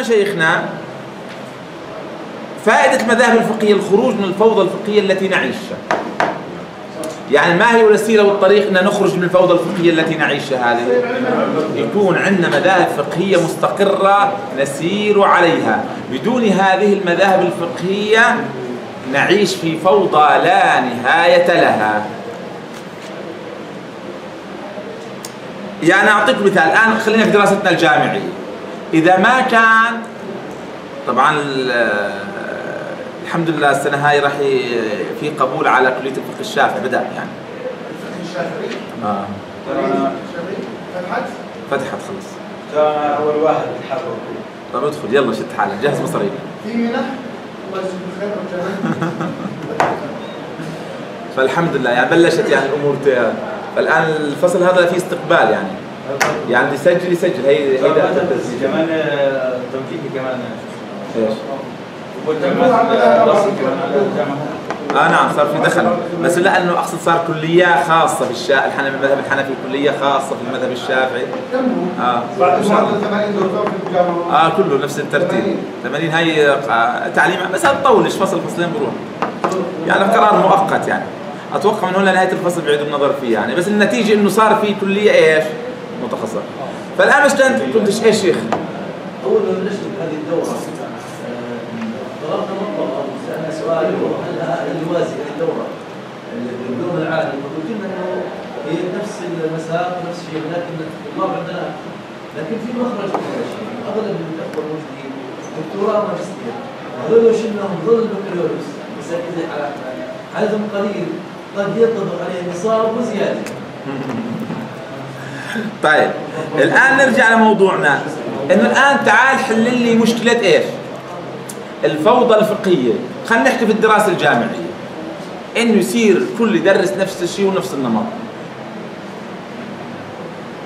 مشايخنا فائدة المذاهب الفقهية الخروج من الفوضى الفقهية التي نعيشها. يعني ما هي الوسيلة والطريق أن نخرج من الفوضى الفقهية التي نعيشها هذه؟ يكون عندنا مذاهب فقهية مستقرة نسير عليها. بدون هذه المذاهب الفقهية نعيش في فوضى لا نهاية لها. يعني أعطيك مثال. الآن خلينا في دراستنا الجامعية. إذا ما كان طبعا الحمد لله السنة هاي راح في قبول على كلية الفقه الشافعي بدأ يعني. الشافعي آه. فتحت فتحت خلص جاء أول واحد تحرك طب ادخل يلا شد حالك جهز مصاريف في منح؟ الله يجزيك فالحمد لله يعني بلشت يعني الأمور فالآن الفصل هذا فيه استقبال يعني. يعني اللي يسجل يسجل هي هي كمان. توجيهي كمان. إيش؟ آه نعم صار في دخل. بس لأنه أقصد صار كلية خاصة في الشا... الحنفي المذهب الحنفي كلية خاصة في المذهب الشافعي. آه. بعد المعدل 80 دكتور في الجامعة. آه كله نفس الترتيب. 80 هاي آه، تعليم. بس هتطولش فصل فصلين بروح؟ يعني قرار مؤقت يعني. أتوقع من هون لنهاية الفصل بيعيدوا النظر فيه يعني. بس النتيجة إنه صار في كلية إيش؟ متخصصة. فالآن مش كنت كنتش إيش شيخ؟ أول ما بلشت بهذه الدورة آه، طلبنا مطلب أو سألنا سؤال هل هل يوازي هذه الدورة؟ اليوم العالي فقلت لنا إنه هي نفس المساق نفس الشيء لكن الطلاب عندنا لكن في مخرج من هذا الشيء. أغلب الأخوة الموجودين دكتوراه ماجستير. هذول وش إنهم؟ ظل بكالوريوس. مساكين حالاتنا عددهم قليل قد ينطبق عليه نصاب وزيادة. طيب الآن نرجع لموضوعنا. إنه الآن تعال حل لي مشكلة إيش؟ الفوضى الفقهية. خلينا نحكي في الدراسة الجامعية. إنه يصير الكل يدرس نفس الشيء ونفس النمط.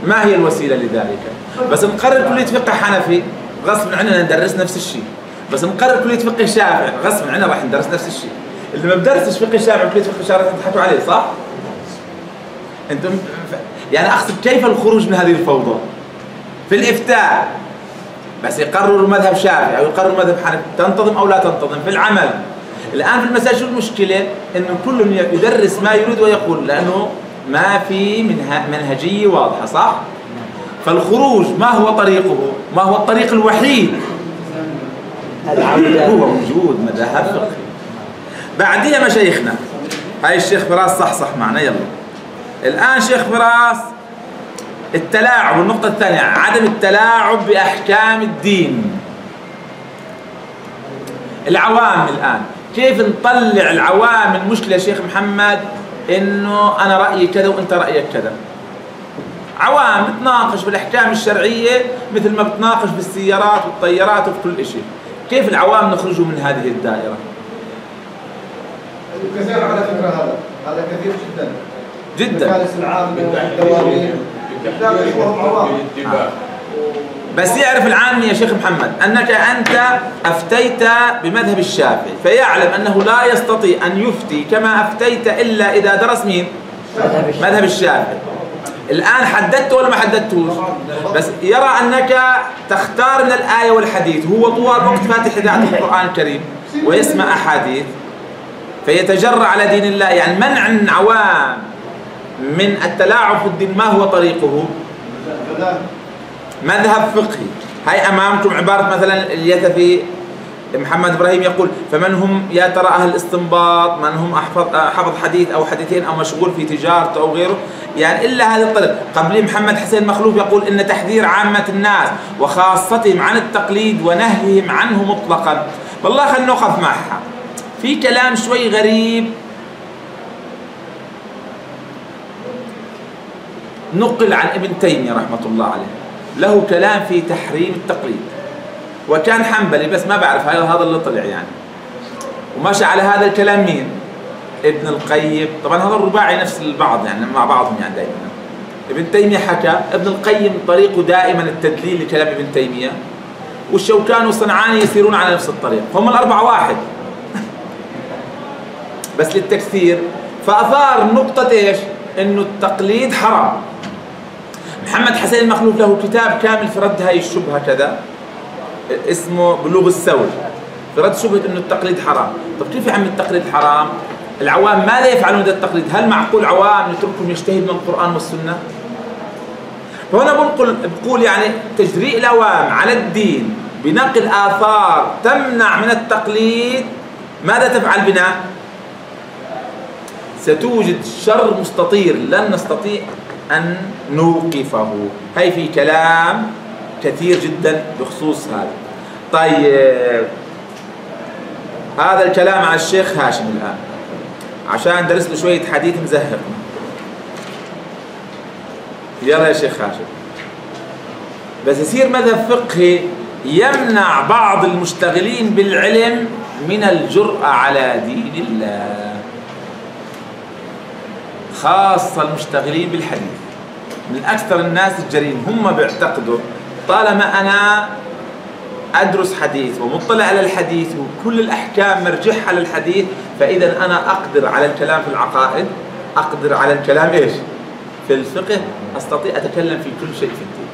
ما هي الوسيلة لذلك؟ بس نقرر كلية فقه حنفي غصب عننا ندرس نفس الشيء. بس نقرر كلية فقه شافعي غصب عننا راح ندرس نفس الشيء. اللي ما بدرسش فقه شافعي وكلية فقه شافعي تضحكوا عليه صح؟ أنتم؟ يعني أقصد كيف الخروج من هذه الفوضى؟ في الإفتاء بس يقرروا مذهب شافعي أو يقرروا مذهب حنفي تنتظم أو لا تنتظم في العمل الآن في المساجد شو المشكلة؟ انه كل يدرس ما يريد ويقول لأنه ما في منها منهجية واضحة صح؟ فالخروج ما هو طريقه؟ ما هو الطريق الوحيد؟ هو وجود مذاهب فقهي بعديها مشايخنا هاي الشيخ فراس صح صح معنا يلا الآن شيخ فراس التلاعب النقطة الثانية عدم التلاعب بأحكام الدين. العوام الآن كيف نطلع العوام من مشكلة شيخ محمد؟ إنه أنا رأيي كذا وأنت رأيك كذا. عوام بتناقش بالأحكام الشرعية مثل ما بتناقش بالسيارات والطيارات وفي كل شيء كيف العوام نخرجوا من هذه الدائرة؟ كثير على فكرة هذا هذا كثير جدا. جدا. العامة والدوامين عوام. بس يعرف العامي يا شيخ محمد أنك أنت أفتيت بمذهب الشافعي فيعلم أنه لا يستطيع أن يفتي كما أفتيت إلا إذا درس مين؟ مذهب الشافعي. الآن حددته ولا ما حددتوش؟ بس يرى أنك تختار من الآية والحديث هو طوال الوقت فاتح إذاعة القرآن الكريم ويسمع أحاديث فيتجرأ على دين الله يعني منع العوام من التلاعب في الدين ما هو طريقه؟ مذهب فقهي. هاي أمامكم عبارة مثلا اليثفي محمد إبراهيم يقول فمن هم يا ترى أهل الاستنباط من هم احفظ حفظ حديث أو حديثين أو مشغول في تجارته أو غيره؟ يعني إلا هذا الطريق قبل محمد حسين مخلوف يقول إن تحذير عامة الناس وخاصتهم عن التقليد ونهيهم عنه مطلقا. والله خلينا نوقف معها. في كلام شوي غريب نقل عن ابن تيمية رحمة الله عليه. له كلام في تحريم التقليد. وكان حنبلي بس ما بعرف هذا اللي طلع يعني. وماشي على هذا الكلام مين؟ ابن القيم. طبعا هذا الرباعي نفس البعض يعني مع بعضهم يعني دائما. ابن تيمية حكى ابن القيم طريقه دائما التدليل لكلام ابن تيمية. والشوكان والصنعاني يسيرون على نفس الطريق. هم الأربعة واحد. بس للتكثير فأثار نقطة إيش؟ إنه التقليد حرام. محمد حسين المخلوف له كتاب كامل في رد هاي الشبهة كذا. اسمه بلوغ السول. في رد شبهة إنه التقليد حرام. طب كيف يا عم التقليد حرام؟ العوام ماذا يفعلون هذا التقليد؟ هل معقول عوام نتركهم يجتهد من القرآن والسنة؟ فهنا بنقول بقول يعني تجريء العوام على الدين بنقل آثار تمنع من التقليد ماذا تفعل بنا؟ ستوجد شر مستطير لن نستطيع أن نوقفه. هي في كلام كثير جدا بخصوص هذا. طيب هذا الكلام على الشيخ هاشم الآن. عشان درس له شوية حديث مزهق. يلا يا شيخ هاشم. بس يصير مذهب فقهي يمنع بعض المشتغلين بالعلم من الجرأة على دين الله. خاصة المشتغلين بالحديث. من أكثر الناس الجريم هم بيعتقدوا طالما أنا أدرس حديث ومطلع على الحديث وكل الأحكام مرجحها للحديث فإذا أنا أقدر على الكلام في العقائد أقدر على الكلام إيش؟ في الفقه أستطيع أتكلم في كل شيء في الدين.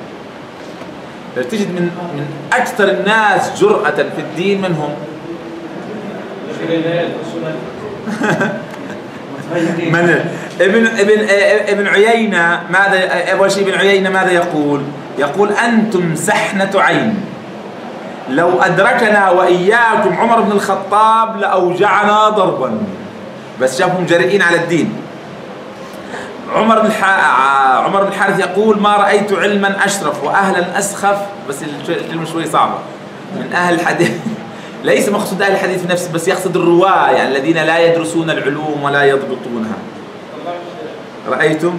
تجد من من أكثر الناس جرأة في الدين من هم؟ من ابن ابن ابن عيينة ماذا أول شيء ابن عيينة ماذا يقول؟ يقول أنتم سحنة عين. لو أدركنا وإياكم عمر بن الخطاب لأوجعنا ضربا. بس شافهم جريئين على الدين. عمر بن عمر بن الحارث يقول ما رأيت علما أشرف وأهلا أسخف. بس الكلمة شوي صعبة من أهل الحديث. ليس مقصود أهل الحديث نفسه بس يقصد الرواة يعني الذين لا يدرسون العلوم ولا يضبطونها. رأيتم؟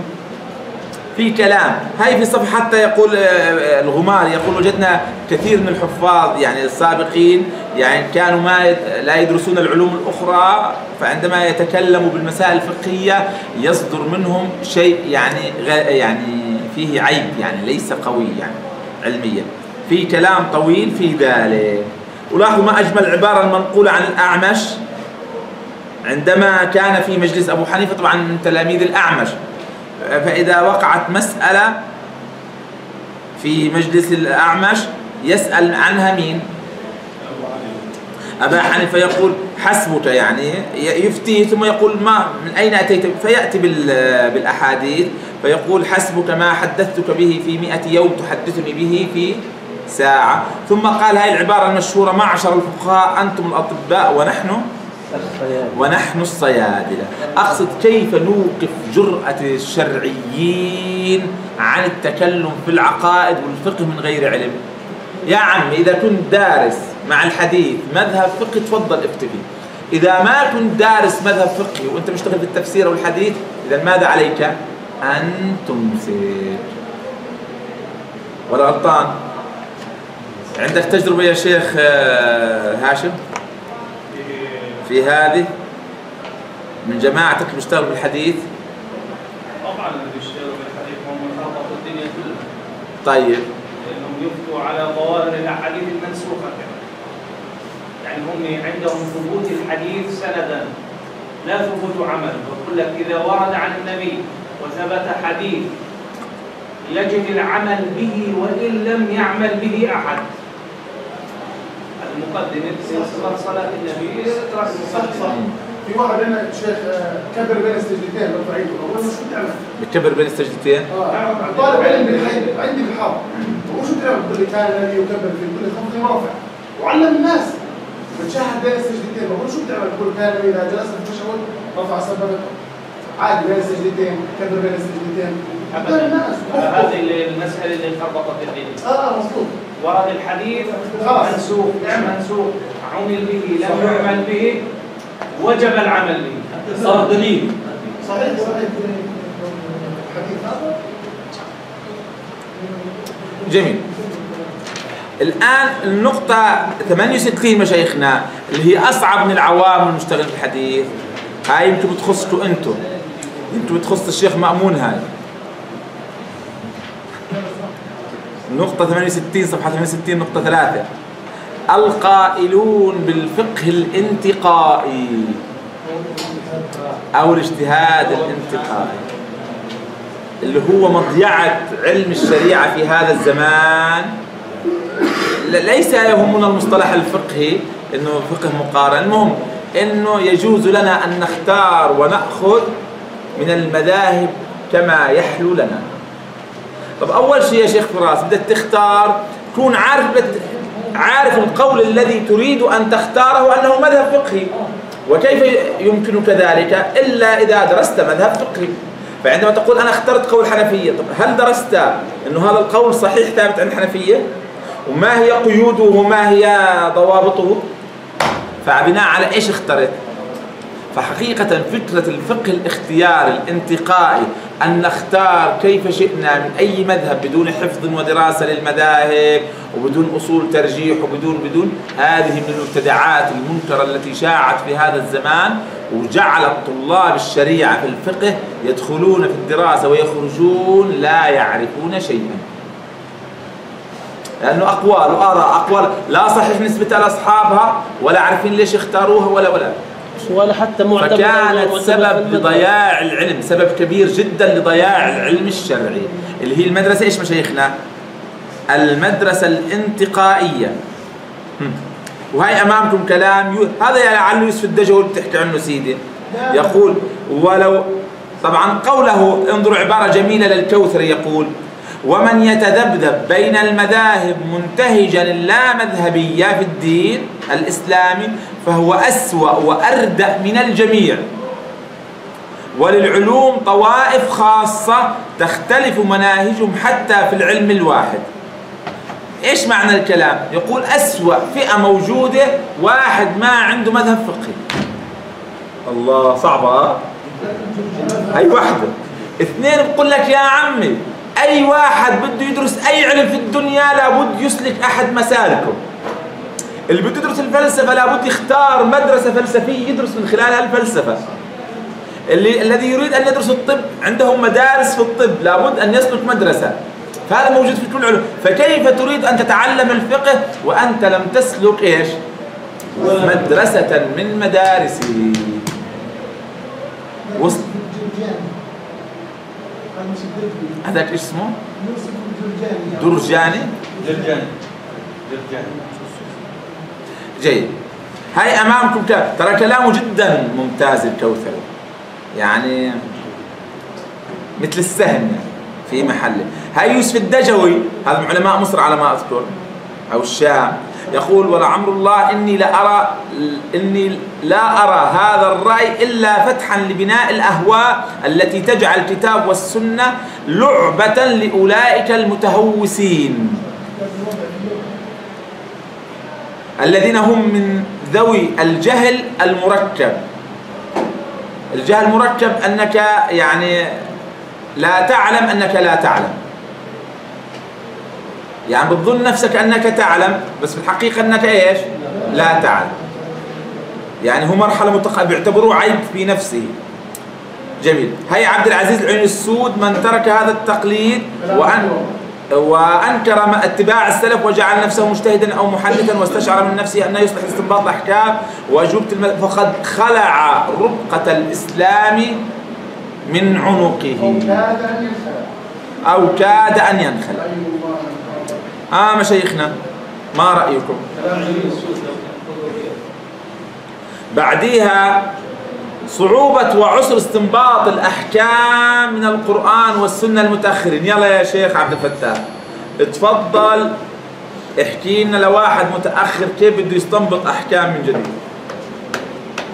في كلام. هاي في صفحة حتى يقول آه، آه، الغمار يقول وجدنا كثير من الحفاظ يعني السابقين يعني كانوا ما لا يدرسون العلوم الأخرى فعندما يتكلموا بالمسائل الفقهية يصدر منهم شيء يعني يعني فيه عيب يعني ليس قوي يعني علميا. في كلام طويل في ذلك. ولاحظوا ما أجمل العبارة المنقولة عن الأعمش. عندما كان في مجلس أبو حنيفة طبعا من تلاميذ الأعمش. فإذا وقعت مسألة في مجلس الأعمش يسأل عنها مين؟ أبا حنيفة يقول حسبك يعني يفتي ثم يقول ما من أين أتيت؟ فيأتي بالأحاديث فيقول حسبك ما حدثتك به في مئة يوم تحدثني به في ساعة. ثم قال هاي العبارة المشهورة معشر الفقهاء أنتم الأطباء ونحن ونحن الصيادلة. أقصد كيف نوقف جرأة الشرعيين عن التكلم في العقائد والفقه من غير علم؟ يا عم إذا كنت دارس مع الحديث مذهب فقهي تفضل افتي إذا ما كنت دارس مذهب فقهي وأنت مشتغل في التفسير والحديث إذا ماذا عليك؟ أن تمسك. ولا غلطان؟ عندك تجربة يا شيخ آه، هاشم؟ في هذه؟ من جماعتك المشتغل بالحديث؟ طبعا اللي بيشتغلوا بالحديث هم خلطوا الدنيا كلها. طيب. لأنهم يفتوا على ظواهر الأحاديث المنسوخة يعني هم عندهم ثبوت الحديث سندا. لا ثبوت عمل بقول لك إذا ورد عن النبي وثبت حديث يجب العمل به وإن لم يعمل به أحد. المقدمة صلاة النبي صح صح في واحد هنا شيخ آه، كبر بين السجدتين لو تعيدوا هو شو بتعمل؟ بتكبر بين السجدتين؟ آه. طالب علم بالحي عندي بالحرب هو شو بتعمل؟ بتقول لي كان النبي يكبر في كل خمس مرافع وعلم الناس. بتشاهد بين السجدتين. بقول شو بتعمل؟ بقول كان النبي إذا جلس في التشهد رفع سببته عادي بين السجدتين. كبر بين السجدتين. الناس. هذه المسألة اللي انخربطت الدنيا آه مظبوط. ورد الحديث منسوخ منسوخ. عمل به لم يعمل به وجب العمل به. صار دليل. صحيح صحيح. جميل. الآن النقطة 68 مشايخنا اللي هي أصعب من العوام المشتغل في الحديث. هاي يمكن بتخصكم أنتم. يمكن بتخص الشيخ مأمون هاي. نقطة 68 صفحة 68 نقطة 3 القائلون بالفقه الانتقائي أو الاجتهاد الانتقائي اللي هو مضيعة علم الشريعة في هذا الزمان. ليس يهمنا المصطلح الفقهي إنه فقه مقارن. المهم إنه يجوز لنا أن نختار ونأخذ من المذاهب كما يحلو لنا. طب أول شيء يا شيخ فراس بدك تختار تكون عارف عارف القول الذي تريد أن تختاره أنه مذهب فقهي. وكيف يمكنك ذلك؟ إلا إذا درست مذهب فقهي. فعندما تقول أنا اخترت قول الحنفيه طب هل درست انه هذا القول صحيح ثابت عند الحنفيه وما هي قيوده؟ وما هي ضوابطه؟ فبناء على إيش اخترت؟ فحقيقة فكرة الفقه الاختياري الانتقائي أن نختار كيف شئنا من أي مذهب بدون حفظ ودراسة للمذاهب وبدون أصول ترجيح وبدون بدون هذه من المبتدعات المنكرة التي شاعت في هذا الزمان وجعلت طلاب الشريعة في الفقه يدخلون في الدراسة ويخرجون لا يعرفون شيئا. لأنه أقوال وآراء أقوال لا صحيح نسبة لأصحابها ولا عارفين ليش اختاروها ولا ولا. ولا حتى معتمد فكانت سبب لضياع العلم سبب كبير جدا لضياع العلم الشرعي اللي هي المدرسة إيش مشايخنا؟ المدرسة الانتقائية. وهي أمامكم كلام يو... هذا لعله يوسف الدجوي بتحكي عنه سيدي. يقول ولو طبعا قوله انظروا عبارة جميلة للكوثري يقول ومن يتذبذب بين المذاهب منتهجا لا مذهبية في الدين الإسلامي فهو أسوأ وأردأ من الجميع. وللعلوم طوائف خاصة تختلف مناهجهم حتى في العلم الواحد. إيش معنى الكلام؟ يقول أسوأ فئة موجودة واحد ما عنده مذهب فقهي. الله صعبة هاي واحدة. اثنين بقول لك يا عمي أي واحد بده يدرس أي علم في الدنيا لابد يسلك أحد مسالكه. اللي بده يدرس الفلسفة لابد يختار مدرسة فلسفية يدرس من خلالها الفلسفة. اللي الذي يريد أن يدرس الطب عندهم مدارس في الطب لابد أن يسلك مدرسة. فهذا موجود في كل العلوم. فكيف تريد أن تتعلم الفقه وأنت لم تسلك إيش؟ مدرسة من مدارسه وصل هذاك إيش اسمه؟ درجاني. جرجاني. جرجاني. جيد. هاي أمامكم. ترى كلامه جدا ممتاز الكوثري يعني مثل السهم يعني في محله. هاي يوسف الدجوي هذا من علماء مصر على ما أذكر أو الشام يقول ولعمر الله إني لا أرى إني لا أرى هذا الرأي إلا فتحا لبناء الأهواء التي تجعل الكتاب والسنة لعبة لأولئك المتهوسين. الذين هم من ذوي الجهل المركب. الجهل المركب أنك يعني لا تعلم أنك لا تعلم. يعني بتظن نفسك أنك تعلم بس في الحقيقة أنك إيش؟ لا تعلم. يعني هو مرحلة متق... بيعتبروه عيب في نفسه. جميل. هي عبد العزيز العين السود من ترك هذا التقليد وأن وأنكر اتباع السلف وجعل نفسه مجتهدا أو محدثا واستشعر من نفسه أنه يصلح استنباط الأحكام. واجوبه الم... فقد خلع ربقه الإسلام من عنقه. أو كاد أن ينخلع. آه مشايخنا ما رأيكم؟ بعديها صعوبة وعسر استنباط الأحكام من القرآن والسنة المتأخرين. يلا يا شيخ عبد الفتاح اتفضل احكي لنا لواحد متأخر كيف بده يستنبط أحكام من جديد.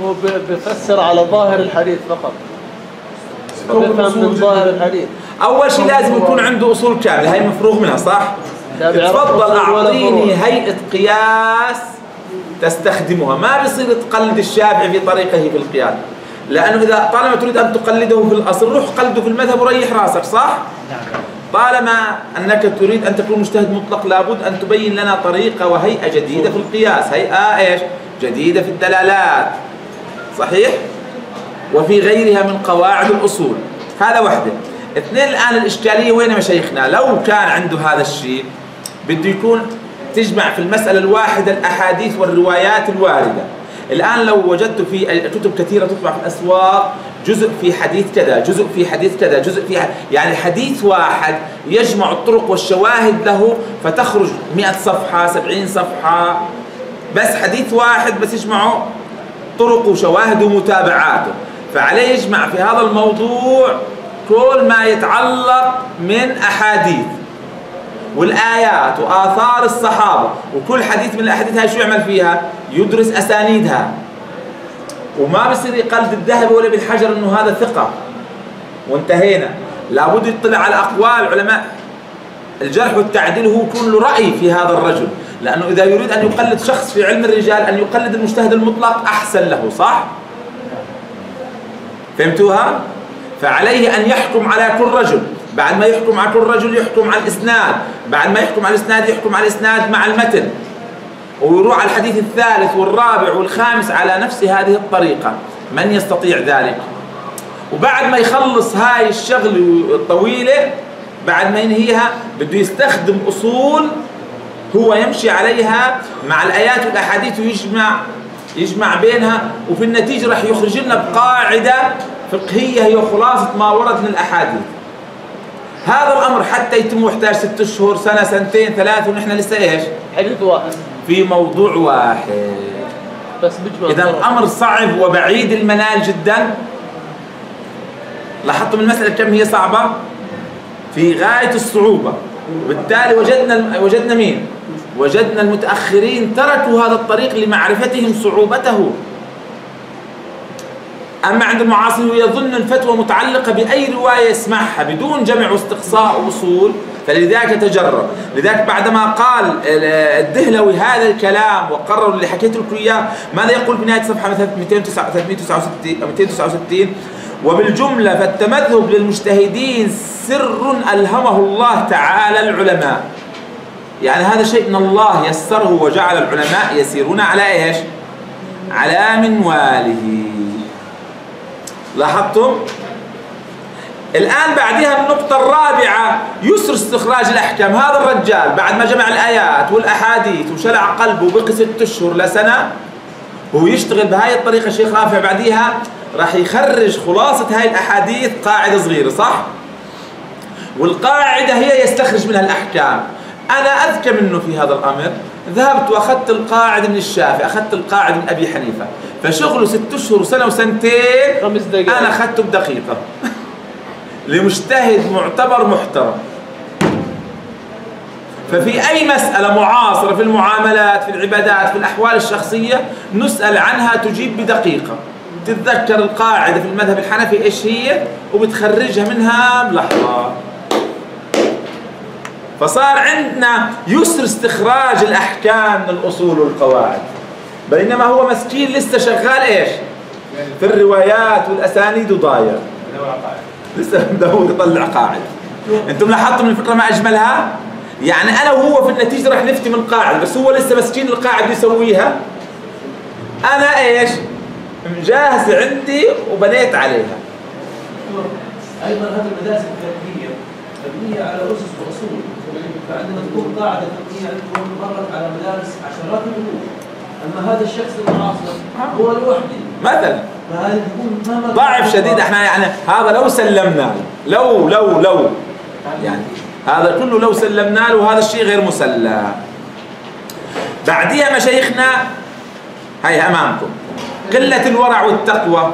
هو بيفسر على ظاهر الحديث فقط. بيفهم من ظاهر الحديث. أول شيء لازم يكون عنده أصول كاملة هي مفروغ منها صح؟ تفضل أعطيني هيئة قياس تستخدمها. ما بيصير تقلد الشافعي في طريقه في القياس لأنه إذا طالما تريد أن تقلده في الأصل روح قلده في المذهب وريح راسك صح؟ طالما أنك تريد أن تكون مجتهد مطلق لابد أن تبين لنا طريقة وهيئة جديدة في القياس هيئة إيش؟ جديدة في الدلالات صحيح؟ وفي غيرها من قواعد الأصول هذا وحده اثنين الآن الإشكالية وين مشايخنا؟ لو كان عنده هذا الشيء بده يكون تجمع في المسألة الواحدة الأحاديث والروايات الواردة الآن لو وجدت في كتب كثيرة تطبع في الأسواق جزء في حديث كذا جزء في حديث كذا جزء في ح... يعني حديث واحد يجمع الطرق والشواهد له فتخرج 100 صفحة 70 صفحة. بس حديث واحد بس يجمعه طرق وشواهد ومتابعاته. فعليه يجمع في هذا الموضوع كل ما يتعلق من أحاديث. والآيات وآثار الصحابة وكل حديث من الأحاديث هاي شو يعمل فيها؟ يدرس أسانيدها. وما بصير يقلد الذهب ولا بالحجر إنه هذا ثقة. وانتهينا. لابد يطلع على أقوال علماء. الجرح والتعديل هو يكون له رأي في هذا الرجل. لأنه إذا يريد أن يقلد شخص في علم الرجال أن يقلد المجتهد المطلق أحسن له صح؟ فهمتوها؟ فعليه أن يحكم على كل رجل. بعد ما يحكم على كل رجل يحكم على الإسناد بعد ما يحكم على الإسناد يحكم على الإسناد مع المتن. ويروح على الحديث الثالث والرابع والخامس على نفس هذه الطريقة. من يستطيع ذلك؟ وبعد ما يخلص هاي الشغل الطويلة بعد ما ينهيها بده يستخدم أصول هو يمشي عليها مع الآيات والأحاديث ويجمع يجمع بينها. وفي النتيجة راح يخرج لنا بقاعدة فقهية هي خلاصة ما ورد من الأحاديث. هذا الأمر حتى يتم يحتاج ست أشهر سنة سنتين ثلاث ونحن لسه إيش؟ حديث واحد. في موضوع واحد. بس بجمع إذا الطرق. الأمر صعب وبعيد المنال جدا. لاحظتم المسألة كم هي صعبة؟ في غاية الصعوبة. وبالتالي وجدنا وجدنا مين؟ وجدنا المتأخرين تركوا هذا الطريق لمعرفتهم صعوبته. أما عند المعاصرين يظن الفتوى متعلقة بأي رواية يسمعها بدون جمع واستقصاء وأصول؟ فلذلك تجرب. لذلك بعدما قال الدهلوي هذا الكلام وقرر اللي حكيت لكم إياه ماذا يقول في نهاية صفحة 369 أو 269 وبالجملة فالتمذهب للمجتهدين سر ألهمه الله تعالى العلماء. يعني هذا شيء من الله يسره وجعل العلماء يسيرون على إيش؟ على منواله. لاحظتم؟ الآن بعدها النقطة الرابعة يسر استخراج الأحكام هذا الرجال بعد ما جمع الآيات والأحاديث وشلع قلبه وبقي ست أشهر لسنة هو يشتغل بهاي الطريقة الشيخ رافع بعديها راح يخرج خلاصة هاي الأحاديث قاعدة صغيرة صح؟ والقاعدة هي يستخرج منها الأحكام أنا أذكى منه في هذا الأمر ذهبت وأخذت القاعدة من الشافعي أخذت القاعدة من أبي حنيفة. فشغله ست أشهر وسنة وسنتين خمس دقائق. أنا أخذته بدقيقة. لمجتهد معتبر محترم. ففي أي مسألة معاصرة في المعاملات في العبادات في الأحوال الشخصية نسأل عنها تجيب بدقيقة. تتذكر القاعدة في المذهب الحنفي إيش هي؟ وبتخرجها منها بلحظة فصار عندنا يسر استخراج الأحكام من الأصول والقواعد. بينما هو مسكين لسه شغال إيش؟ في الروايات والأسانيد وضايع. لسه مدور يطلع قاعدة. أنتم لاحظتم الفكرة ما أجملها؟ يعني أنا وهو في النتيجة راح نفتي من قاعدة بس هو لسه مسكين القاعدة يسويها. أنا إيش؟ مجهز عندي وبنيت عليها. أيضا هذه المدارس الفقهيه مبنية على اسس وأصول. فعندما تكون قاعدة فقهيه تكون مرت على مدارس عشرات الالوف أما هذا الشخص المعاصر هو لوحده. مثلا. ضعف شديد إحنا يعني هذا لو سلمنا لو لو لو. يعني هذا كله لو سلمنا له هذا الشيء غير مسلم بعديها مشايخنا هاي أمامكم. قلة الورع والتقوى.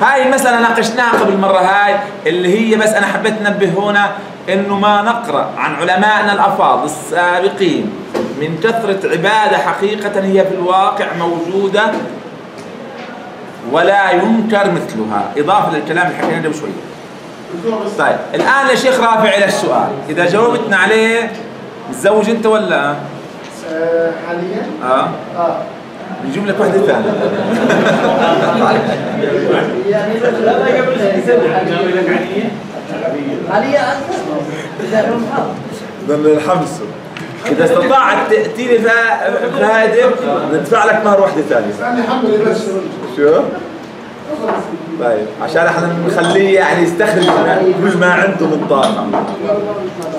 هاي مسألة ناقشناها قبل مرة هاي اللي هي بس أنا حبيت أنبه هنا إنه ما نقرأ عن علمائنا الأفاضل السابقين من كثرة عبادة حقيقة هي في الواقع موجودة ولا ينكر مثلها. إضافة للكلام اللي حكينا قبل شوية طيب الآن يا شيخ رافع إلى السؤال. إذا جاوبتنا عليه متزوج أنت ولا؟ آه، حاليا؟ آه. آه. لك واحدة ثانية. يعني لا قبل حاليا إذا محاضر ضمن الحمس إذا استطاعت تأتيني فا- فهذه ندفع لك مهر واحدة ثانية. بس. شو؟ طيب عشان إحنا نخليه يعني يستخرج كل ما عنده من طاقة.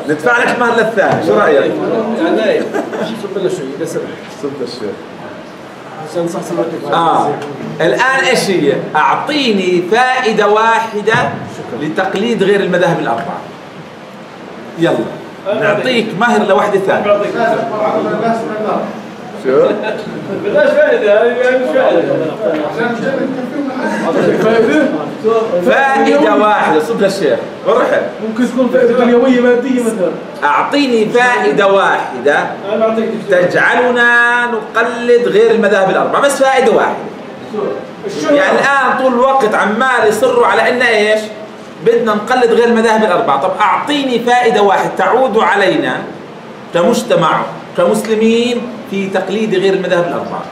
ندفع لك مهر للثاني شو رأيك؟ يعني شوف لنا شوي بس صدق الشيخ عشان صح سمعتك آه. الآن إيش هي؟ أعطيني فائدة واحدة لتقليد غير المذاهب الأربعة. يلا. نعطيك مهر من النار شو؟ بداش فائدة هذه مش فائدة؟ فائدة واحدة صدق الشيخ برحب ممكن تكون فائدة دنيوية مادية مثلا. أعطيني فائدة واحدة. أنا بعطيك تجعلنا نقلد غير المذاهب الأربعة. بس فائدة واحدة. يعني الآن طول الوقت عمال يصروا على إن إيش؟ بدنا نقلد غير المذاهب الأربعة. طب أعطيني فائدة واحدة. تعود علينا كمجتمع كمسلمين في تقليد غير المذاهب الأربعة.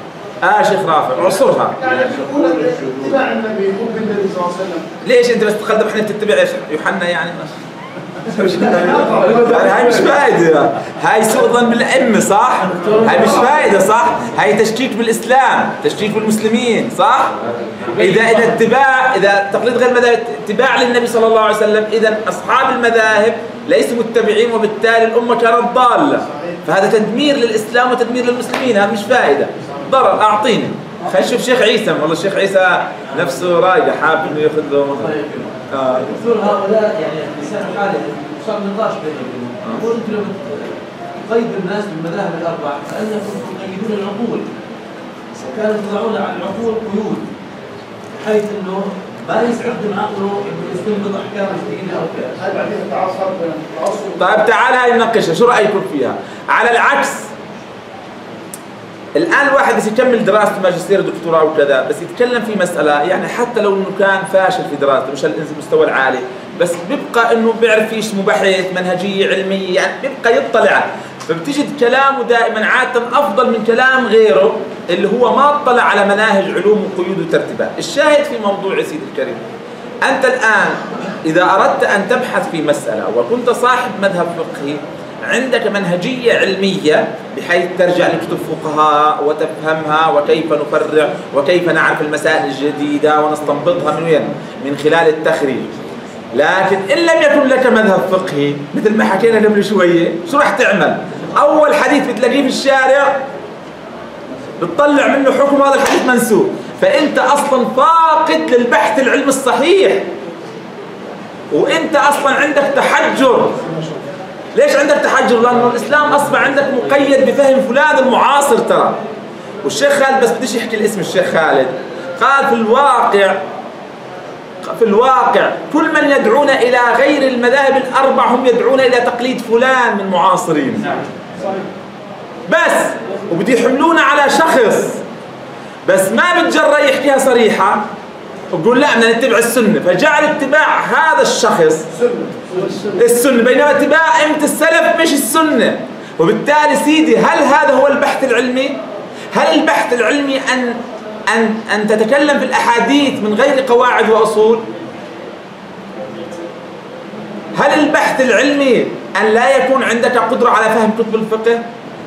آه شيخ رافع عصرها اتباع النبي صلى الله عليه وسلم ليش أنت بس تقدم إحنا بتتبع إيش يوحنا يعني يعني هاي مش فائدة هاي سوء ظن بالأئمة صح؟ هاي مش فائدة صح؟ هاي تشكيك بالإسلام تشكيك بالمسلمين صح؟ إذا إذا اتباع إذا تقليد غير المذاهب اتباع للنبي صلى الله عليه وسلم إذا أصحاب المذاهب ليسوا متبعين وبالتالي الأمة كانت ضالة فهذا تدمير للإسلام وتدمير للمسلمين هذا مش فائدة ضرر أعطيني. خلينا نشوف شيخ عيسى. والله الشيخ عيسى نفسه رايقة حاب إنه يأخذ له. آه. دكتور هؤلاء يعني لسان حالي صار نقاش بينهم. وبينهم يقول أنتم لما تقيدوا الناس بالمذاهب الأربعة فانكم تقيدون العقول؟ وكانوا تضعون على العقول قيود بحيث إنه ما يستخدم عقله إنه يستنبط أحكام جديده أو كذا. هاي بعدين تعصب تعصب. طيب تعال هاي نناقشها. شو رأيكم فيها؟ على العكس الآن الواحد بس يكمل دراسته ماجستير ودكتوراه وكذا بس يتكلم في مسألة يعني حتى لو إنه كان فاشل في دراسته مش المستوى العالي بس بيبقى إنه بيعرف في اسمه منهجية علمية يعني بيبقى يطلع. فبتجد كلامه دائما عادة أفضل من كلام غيره اللي هو ما اطلع على مناهج علوم وقيود وترتيبات. الشاهد في موضوع يا سيدي الكريم أنت الآن إذا أردت أن تبحث في مسألة وكنت صاحب مذهب فقهي عندك منهجية علمية بحيث ترجع لكتب فقهاء وتفهمها وكيف نفرع وكيف نعرف المسائل الجديدة ونستنبطها من وين؟ من خلال التخريج لكن إن لم يكن لك مذهب فقهي مثل ما حكينا قبل شوية شو راح تعمل؟ أول حديث بتلاقيه في الشارع بتطلع منه حكم هذا الحديث منسوب فأنت أصلا فاقد للبحث العلمي الصحيح وأنت أصلا عندك تحجر ليش عندك تحجر لأنه الإسلام؟ أصبح عندك مقيد بفهم فلان المعاصر ترى. والشيخ خالد بس بديش يحكي الاسم الشيخ خالد. قال في الواقع في الواقع كل من يدعون إلى غير المذاهب الأربع هم يدعون إلى تقليد فلان من معاصرين. بس وبده يحملونا على شخص. بس ما بتجرى يحكيها صريحة. ويقول لا بدنا نتبع السنة فجعل اتباع هذا الشخص السنة بينما اتباع أئمة السلف مش السنة وبالتالي سيدي هل هذا هو البحث العلمي؟ هل البحث العلمي أن أن أن تتكلم في الأحاديث من غير قواعد وأصول؟ هل البحث العلمي أن لا يكون عندك قدرة على فهم كتب الفقه؟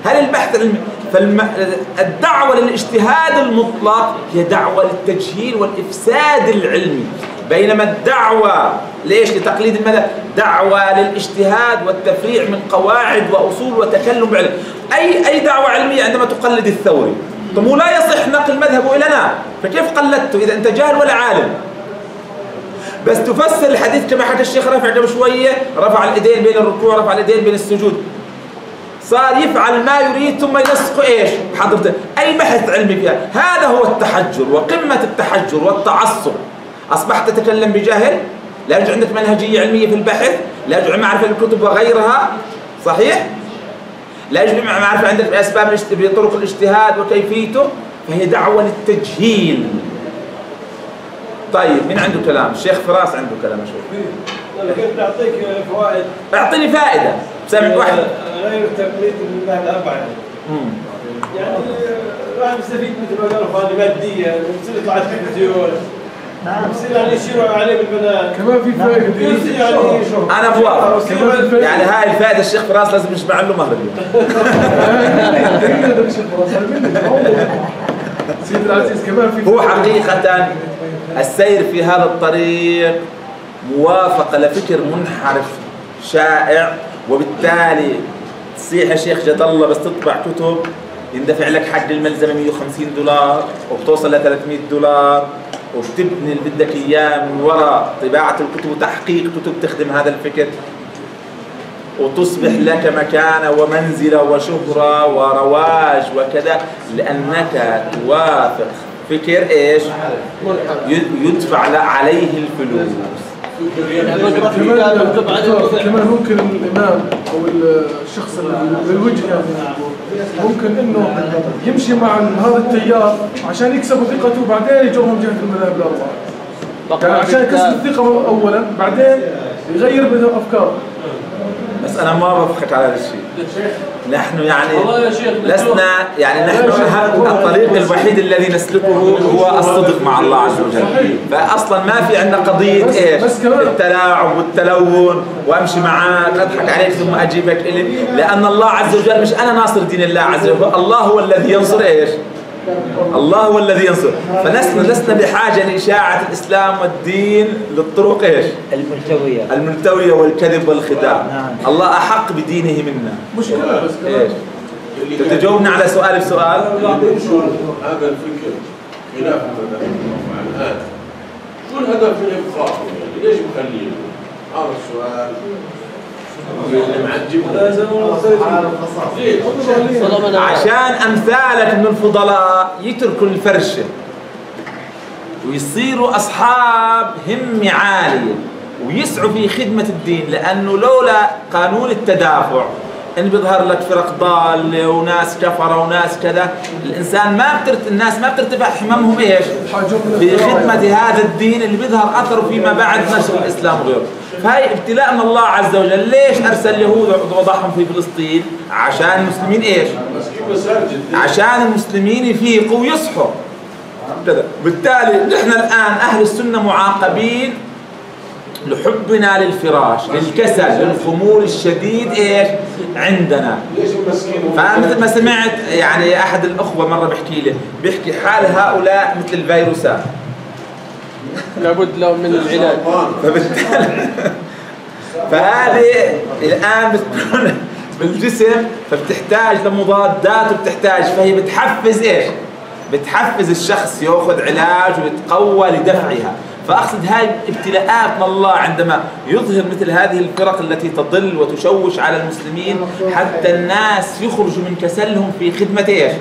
هل البحث العلمي فالدعوة للاجتهاد المطلق هي دعوة للتجهيل والإفساد العلمي. بينما الدعوة ليش؟ لتقليد المذهب. دعوة للاجتهاد والتفريع من قواعد وأصول وتكلم بعلم أي أي دعوة علمية عندما تقلد الثوري؟ طب هو لا يصح نقل مذهبه إلينا فكيف قلدته؟ إذا أنت جاهل ولا عالم. بس تفسر الحديث كما حكى الشيخ رافع قبل شوية رفع الإيدين بين الركوع رفع الإيدين بين السجود. صار يفعل ما يريد ثم يلصق إيش؟ حضرتك أي بحث علمي فيها. هذا هو التحجر وقمة التحجر والتعصب. أصبحت تتكلم بجهل؟ لا يوجد عندك منهجية علمية في البحث؟ لا يوجد معرفة الكتب وغيرها؟ صحيح؟ لا يوجد معرفة عندك بأسباب بطرق الاجتهاد وكيفيته؟ فهي دعوة للتجهيل. طيب مين عنده كلام؟ الشيخ فراس عنده كلام شوي أنا كنت اعطيك فوائد؟ أعطيني فائدة. سامع واحد. غير تقليد الاربعه يعني مم. يعني الواحد يستفيد مثل ما قالوا هذه ماديه بتصير يطلع التلفزيون. بصير يعني يشيروا عليه بالبنات. كمان في فائدة يصير يعني أنا بوافق يصير يعني هاي الفائدة الشيخ فراس لازم نجمع له مهر اليوم سيد العزيز كمان في هو حقيقة السير في هذا الطريق موافقة لفكر منحرف شائع وبالتالي تصيح يا شيخ جد الله بس تطبع كتب يندفع لك حق الملزمه 150 دولار وبتوصل ل 300 دولار وبتبني اللي بدك إياه من وراء طباعة الكتب وتحقيق كتب تخدم هذا الفكر. وتصبح لك مكانة ومنزلة وشهرة ورواج وكذا لأنك توافق. فكر إيش؟ يدفع عليه الفلوس. كمان ممكن الإمام أو الشخص اللي الوجه يعني ممكن إنه يمشي مع هذا التيار عشان يكسبوا ثقته وبعدين يجرهم جهة المذاهب الأربعة. يعني عشان يكسب الثقة اولا بعدين يغير بها افكاره بس أنا ما بوافقك على هذا الشيء. نحن يعني لسنا يعني نحن الطريق الوحيد الذي نسلكه هو الصدق مع الله عز وجل. فاصلا ما في عندنا قضية إيش؟ التلاعب والتلون وأمشي معاك أضحك عليك ثم أجيبك إلي. لأن الله عز وجل مش أنا ناصر دين الله عز وجل الله هو الذي ينصر إيش؟ الله هو الذي ينصر. فلسنا لسنا بحاجة لإشاعة الإسلام والدين للطرق إيش؟ الملتوية. الملتوية والكذب والخداع. نعم. الله أحق بدينه منا. مشكلة بس إيش؟ تجاوبنا على سؤال بسؤال؟ هذا الفكر خلاف الآن شو الهدف من ابقائه يعني ليش مخليه؟ هذا السؤال. عشان أمثالك من الفضلاء يتركوا الفرشه ويصيروا أصحاب همه عالية. ويسعوا في خدمة الدين لأنه لولا قانون التدافع إن بيظهر لك فرق ضالة وناس كفرة وناس كذا الإنسان ما بترت... الناس ما بترتفع هممهم إيش؟ في خدمة هذا الدين اللي بيظهر أثره فيما بعد نشر الإسلام وغيره. فهي ابتلاء من الله عز وجل. ليش أرسل اليهود وضعهم في فلسطين؟ عشان المسلمين إيش؟ عشان المسلمين يفيقوا ويصحوا كذا. بالتالي نحن الآن أهل السنة معاقبين لحبنا للفراش للكسل للخمول الشديد إيش؟ عندنا. فمثل ما سمعت يعني أحد الأخوة مرة بيحكي لي بيحكي حال هؤلاء مثل الفيروسات. لابد له من العلاج فبالتالي فهذه الآن بتكون بالجسم فبتحتاج لمضادات وبتحتاج فهي بتحفز إيش؟ بتحفز الشخص يأخذ علاج ويتقوى لدفعها فأقصد هاي ابتلاءات الله عندما يظهر مثل هذه الفرق التي تضل وتشوش على المسلمين حتى الناس يخرجوا من كسلهم في خدمة إيش؟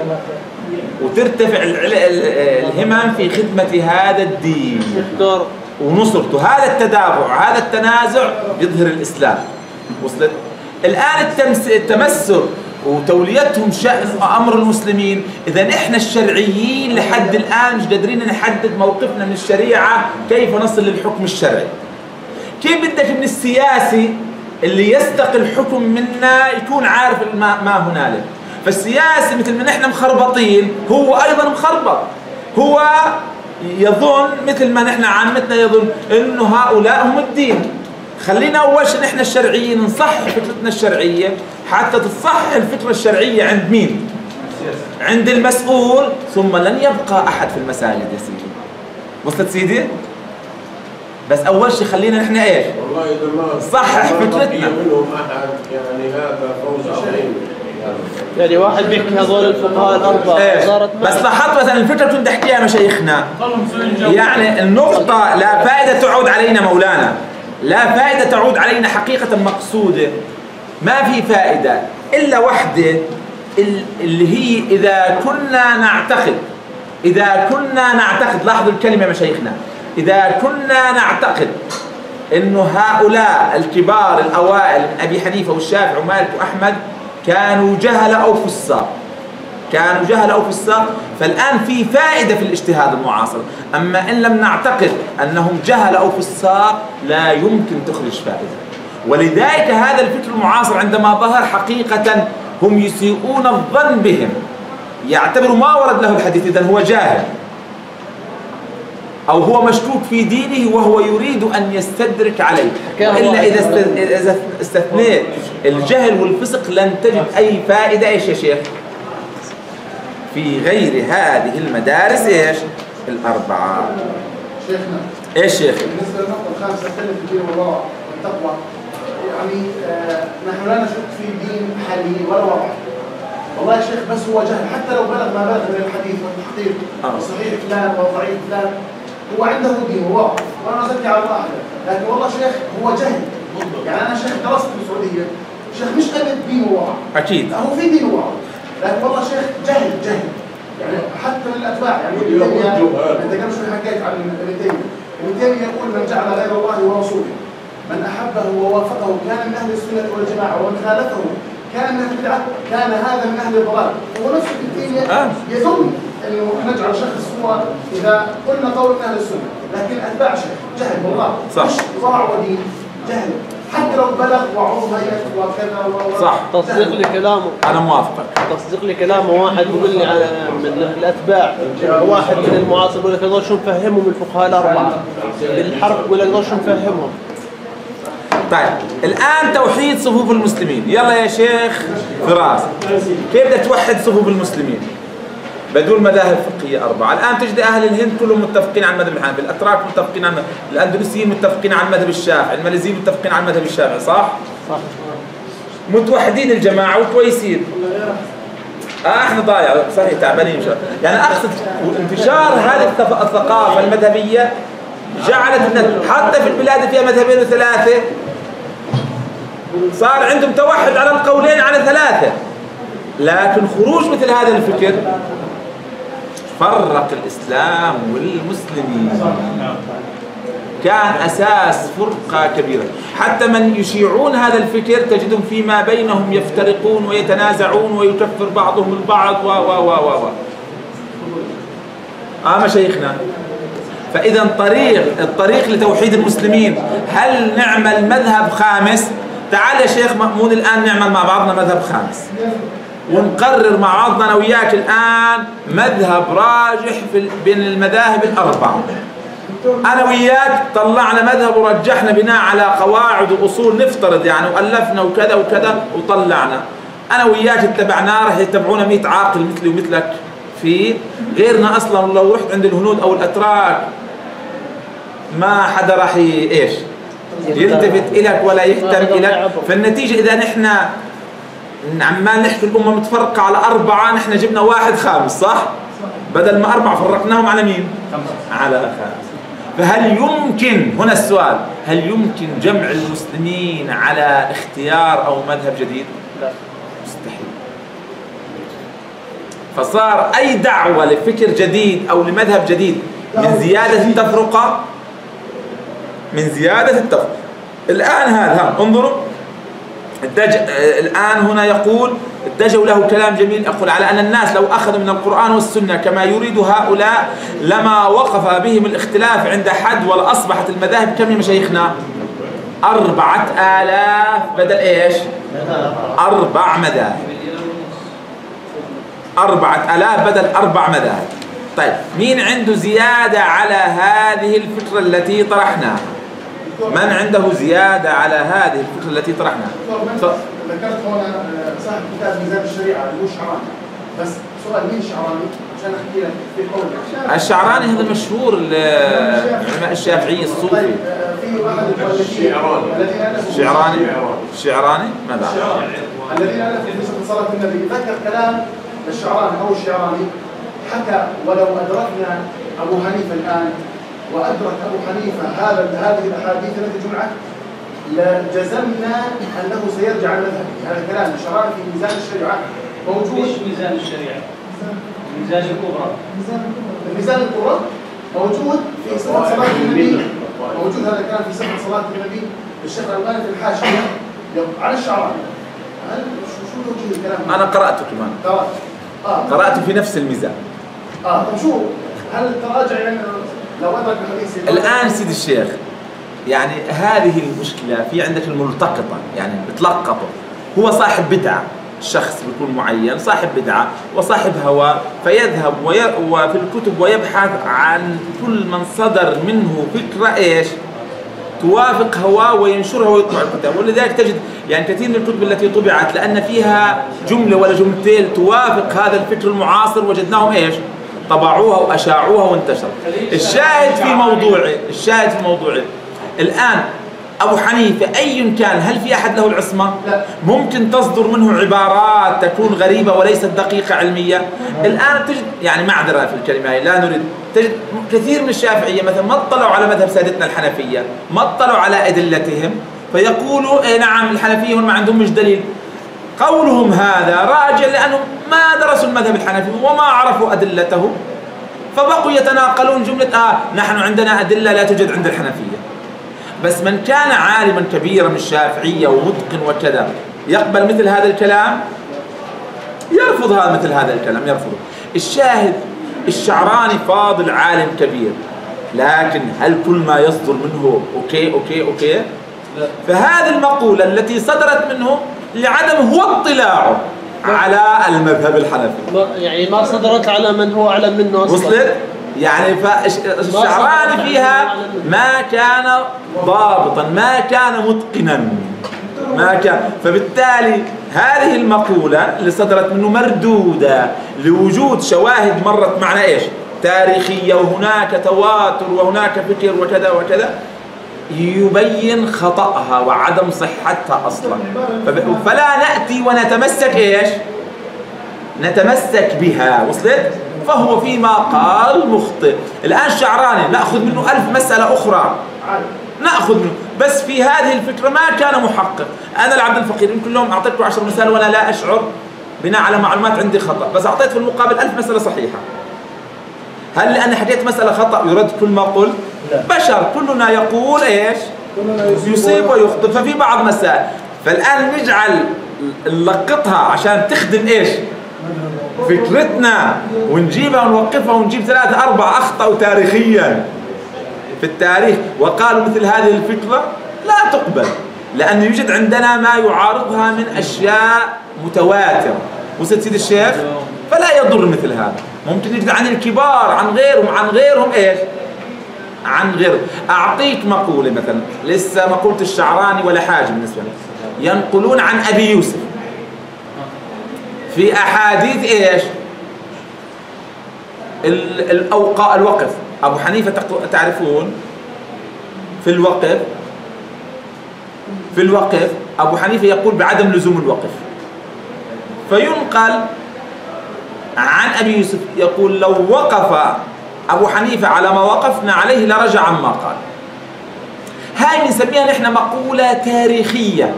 وترتفع الهمم في خدمة هذا الدين. ونصرته. هذا التدافع هذا التنازع يظهر الإسلام. وصلت؟ الآن التمس... التمسك وتوليتهم شأن أمر المسلمين. إذا نحن الشرعيين لحد الآن مش قادرين نحدد موقفنا من الشريعة كيف نصل للحكم الشرعي. كيف بدك من السياسي اللي يستقي الحكم منا يكون عارف ما, ما هنالك؟ فالسياسي مثل ما نحن مخربطين هو أيضا مخربط هو يظن مثل ما نحن عامتنا يظن إنه هؤلاء هم الدين خلينا أول شيء نحن الشرعيين نصحح فكرتنا الشرعية حتى تصحح الفكرة الشرعية عند مين؟ عند المسؤول ثم لن يبقى أحد في المساجد يا سيدي وصلت سيدي؟ بس أول شيء خلينا نحن إيش؟ والله إذا ما صحح فكرتنا. منهم أحد يعني هذا فوز عظيم يعني واحد بيحكي هذول الفقهاء الأربعة إيه. صارت بس لاحظت مثلا الفكرة كنت احكيها مشايخنا يعني النقطة لا فائدة تعود علينا مولانا. لا فائدة تعود علينا حقيقة مقصودة. ما في فائدة. إلا وحدة ال- اللي هي إذا كنا نعتقد. إذا كنا نعتقد. لاحظوا الكلمة يا مشايخنا إذا كنا نعتقد إنه هؤلاء الكبار الأوائل من أبي حنيفة والشافعي ومالك وأحمد كانوا جهله أو فساق كانوا جهل أو فساق فالآن في فائدة في الاجتهاد المعاصر. أما إن لم نعتقد أنهم جهل أو فساق لا يمكن تخرج فائدة. ولذلك هذا الفكر المعاصر عندما ظهر حقيقة هم يسيئون الظن بهم. يعتبر ما ورد له الحديث اذا هو جاهل. أو هو مشكوك في دينه وهو يريد أن يستدرك عليه. إلا. إذا إذا استثنيت الجهل والفسق لن تجد أي فائدة. إيش يا شيخ؟ في غير هذه المدارس إيش؟ الأربعة. شيخنا إيش شيخ؟ بالنسبة للنقطة الخامسة كلمه الدين والله والتقوى يعني آه نحن لا نشك في دين حالي ولا واقع. والله يا شيخ بس هو جهل. حتى لو بلغ ما بلغ من الحديث والتحقيق آه. صحيح فلان وضعيف فلان هو عنده دين وواضح وأنا ازكي على الله. لكن والله شيخ هو جهل. يعني أنا شيخ درست في السعودية. شيخ مش قلة دين وورع أكيد. هو في دين وورع لكن والله شيخ جهل جهل. يعني حتى من الاتباع يعني ابن تيميه انت قبل شوي حكيت عن ابن تيمية. ابن تيمية يقول من جعل غير الله ورسوله من أحبه ووافقه كان من أهل السنة والجماعة ومن خالفه كان من أهل البدعه كان هذا من أهل الضلال. هو نفسه ابن تيمية آه. يذم أنه نجعل شخص هو إذا قلنا قول من أهل السنة لكن أتباع شيخ جهل والله. صح. مش ضاع ودين جهل. حتى لو بلغ هيئه وكذا و- و- صح. تصديق. لكلامه أنا موافقك. تصديق لكلامه واحد بيقول لي على من الأتباع. واحد من المعاصر بيقول لك أقدر شو نفهمهم الفقهاء الأربعة؟ بالحرب بيقول لك أقدر شو نفهمهم. طيب. الآن توحيد صفوف المسلمين. يلا يا شيخ فراس. كيف بدك توحد صفوف المسلمين؟ بدون مذاهب فقهية أربعة. الآن تجد أهل الهند كلهم متفقين على المذهب الحنفي الأتراك متفقين على المذهب. الاندلسيين متفقين على المذهب الشافعي الماليزيين متفقين على المذهب الشافعي صح؟ صح. متوحدين الجماعة وكويسين. آه إحنا ضايع. صحيح تعبانين إن شاء الله. يعني أقصد انتشار هذه الثقافة المذهبية جعلت الناس حتى في البلاد فيها مذهبين وثلاثه صار عندهم توحد على القولين على ثلاثة. لكن خروج مثل هذا الفكر فرق الإسلام والمسلمين. كان أساس فرقة كبيرة. حتى من يشيعون هذا الفكر تجدهم فيما بينهم يفترقون ويتنازعون ويكفر بعضهم البعض و و و و و. آه مشايخنا فإذا طريق الطريق لتوحيد المسلمين. هل نعمل مذهب خامس؟ تعال يا شيخ مأمون الآن نعمل مع بعضنا مذهب خامس. ونقرر مع بعضنا أنا وياك الآن مذهب راجح في بين المذاهب الأربعة. أنا وياك طلعنا مذهب ورجحنا بناء على قواعد وأصول نفترض يعني وألفنا وكذا وكذا وطلعنا. أنا وياك اتبعناه راح يتبعونا 100 عاقل مثلي ومثلك فيه غيرنا أصلا. لو رحت عند الهنود أو الأتراك ما حدا راح إيش؟ يلتفت إلك ولا يهتم إلك. فالنتيجة إذا نحن عمال نحكي الامه متفرقه على أربعة نحن جبنا واحد خامس صح؟ بدل ما أربعة فرقناهم على مين؟ على خامس. فهل يمكن هنا السؤال هل يمكن جمع المسلمين على اختيار أو مذهب جديد؟ لا. مستحيل. فصار أي دعوة لفكر جديد أو لمذهب جديد من زيادة التفرقه من زيادة التفرقه الآن هذا انظروا. الدج... آه، الآن هنا يقول اتجهوا له كلام جميل. يقول على أن الناس لو أخذوا من القرآن والسنة كما يريد هؤلاء لما وقف بهم الاختلاف عند حد ولأصبحت المذاهب كم يا مشايخنا؟ أربعة آلاف. بدل إيش؟ أربع مذاهب. أربعة آلاف بدل أربع مذاهب. طيب مين عنده زيادة على هذه الفكرة التي طرحناها؟ من عنده زيادة على هذه الفكرة التي طرحناها ذكرت هنا آه، صاحب كتاب ميزان الشريعة اللي هو شعراني بس سؤال مين شعراني؟ عشان أحكي لك في قول. الشعراني هذا مشهور العلماء الشافعي الصوفي. طيب آه، في واحد شعراني شعراني ما بعرف. الشعراني. الذين ألفوا في صلاة النبي. ذكر كلام الشعراني أو الشعراني حكى ولو أدركنا أبو حنيفة الآن وأدرك أبو حنيفة هذا هذه الأحاديث التي جمعت لجزمنا أنه سيرجع عن مذهبه. هذا كلام الشعراني في ميزان الشريعة. موجود؟ مش ميزان الشريعة؟ ميزان الكبرى. الميزان القرآن موجود في صفة صلاة النبي. موجود هذا الكلام في صفة صلاة النبي. الشيخ الألباني في الحاشية على الشعراني هل شو شو وجه الكلام؟ أنا قرأته كمان. قرأت آه. قرأته في نفس الميزان. آه. طب شو؟ هل تراجع يعني الآن سيد الشيخ يعني هذه المشكلة في عندك الملتقطة يعني بتلقطه هو صاحب بدعة شخص بيكون معين صاحب بدعة وصاحب هوى فيذهب. وفي الكتب ويبحث عن كل من صدر منه فكرة إيش؟ توافق هواه وينشرها ويطبع الكتاب ولذلك تجد يعني كثير من الكتب التي طبعت لأن فيها جملة ولا جملتين توافق هذا الفكر المعاصر وجدناهم إيش؟ طبعوها وأشاعوها وانتشرت. الشاهد في موضوعي الشاهد في موضوعي الآن أبو حنيفة أي كان هل في أحد له العصمة؟ لا. ممكن تصدر منه عبارات تكون غريبة وليست دقيقة علمية. الآن تجد يعني معذرة في الكلمة هاي لا نريد. تجد كثير من الشافعية مثلا ما اطلعوا على مذهب سادتنا الحنفية ما اطلعوا على أدلتهم فيقولوا اي نعم الحنفية ما عندهم مش دليل. قولهم هذا راجع لأنهم ما درسوا المذهب الحنفي وما عرفوا أدلته فبقوا يتناقلون جملة آه نحن عندنا أدلة لا توجد عند الحنفية. بس من كان عالما كبيرا من الشافعية ومتقن وكذا يقبل مثل هذا الكلام؟ يرفض هذا مثل هذا الكلام يرفضه. الشاهد الشعراني فاضل عالم كبير لكن هل كل ما يصدر منه okay okay okay؟ فهذه المقولة التي صدرت منه لعدم هو اطلاعه. على المذهب الحنفي. يعني ما صدرت على من هو أعلم منه أصلا. وصلت؟ يعني فالشعراني فيها ما كان ضابطا ما كان متقنا. ما كان. فبالتالي هذه المقولة اللي صدرت منه مردودة لوجود شواهد مرت معنا إيش؟ تاريخية وهناك تواتر وهناك فكر وكذا وكذا. يبين خطأها وعدم صحتها أصلا. فلا نأتي ونتمسك إيش؟ نتمسك بها. وصلت؟ فهو فيما قال مخطئ. الآن شعراني نأخذ منه ألف مسألة أخرى. نأخذ منه. بس في هذه الفكرة ما كان محقق. أنا العبد الفقير يمكن لهم اعطيته عشر مسائل وأنا لا أشعر بناء على معلومات عندي خطأ. بس أعطيت في المقابل ألف مسألة صحيحة. هل لاني حكيت مسألة خطأ يرد كل ما قلت؟ بشر كلنا يقول إيش؟ يصيب ويخطئ ففي بعض مسائل. فالآن نجعل نلقطها عشان تخدم إيش؟ فكرتنا. ونجيبها ونوقفها ونجيب ثلاثة أربعة أخطأوا تاريخيا في التاريخ. وقالوا مثل هذه الفكرة لا تقبل لأن يوجد عندنا ما يعارضها من أشياء متواترة. وصلت سيد الشيخ فلا يضر مثل هذا. ممكن يجد عن الكبار عن غيرهم عن غيرهم إيش؟ عن غير أعطيك مقولة مثلا لسه مقولة الشعراني ولا حاجة بالنسبة لي. ينقلون عن أبي يوسف. في أحاديث إيش؟ ال- الأوقاء الوقف. أبو حنيفة تعرفون؟ في الوقف. في الوقف. أبو حنيفة يقول بعدم لزوم الوقف. فينقل عن أبي يوسف. يقول لو وقف أبو حنيفة على ما وقفنا عليه لرجع عما قال. هاي بنسميها نحن مقولة تاريخية.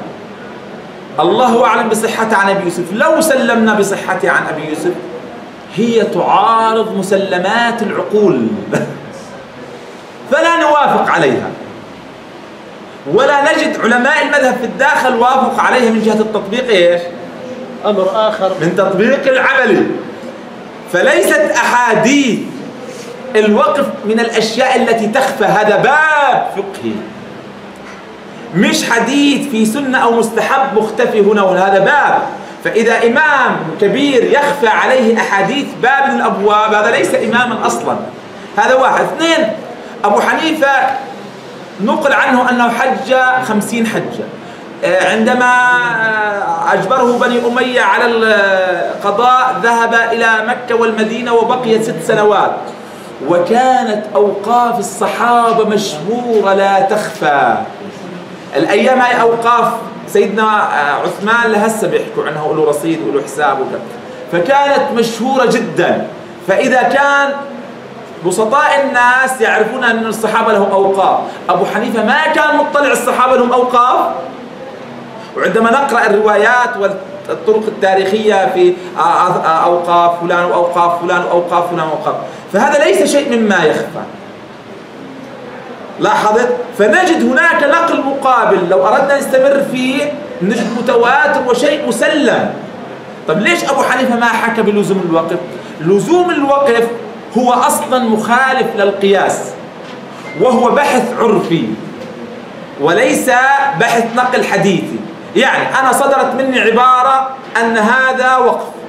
الله أعلم بصحتها عن أبي يوسف. لو سلمنا بصحتها عن أبي يوسف هي تعارض مسلمات العقول. فلا نوافق عليها. ولا نجد علماء المذهب في الداخل وافق عليها من جهة التطبيق إيش؟ أمر آخر. من تطبيق العملي. فليست أحاديث الوقف من الأشياء التي تخفى. هذا باب فقهي. مش حديث في سنة أو مستحب مختفي هنا وهنا. هذا باب. فإذا إمام كبير يخفى عليه أحاديث باب من الأبواب هذا ليس إماما أصلا. هذا واحد. اثنين أبو حنيفة نقل عنه أنه حج خمسين حجة. آه، عندما أجبره بني أمية على القضاء ذهب إلى مكة والمدينة وبقي ست سنوات. وكانت أوقاف الصحابة مشهورة لا تخفى. الأيام هاي أوقاف سيدنا آه، عثمان لهسه بيحكوا عنها وله رصيد وله حساب وكذا. فكانت مشهورة جدا. فإذا كان بسطاء الناس يعرفون أن الصحابة لهم أوقاف. أبو حنيفة ما كان مطلع الصحابة لهم أوقاف. وعندما نقرأ الروايات والطرق التاريخية في أوقاف فلان وأوقاف فلان وأوقاف فلان وأوقاف. فهذا ليس شيء مما يخفى. لاحظت؟ فنجد هناك نقل مقابل لو أردنا نستمر فيه نجد متواتر وشيء مسلم. طب ليش أبو حنيفة ما حكى بلزوم الوقف؟ لزوم الوقف هو أصلا مخالف للقياس وهو بحث عرفي وليس بحث نقل حديثي. يعني أنا صدرت مني عبارة أن هذا وقف.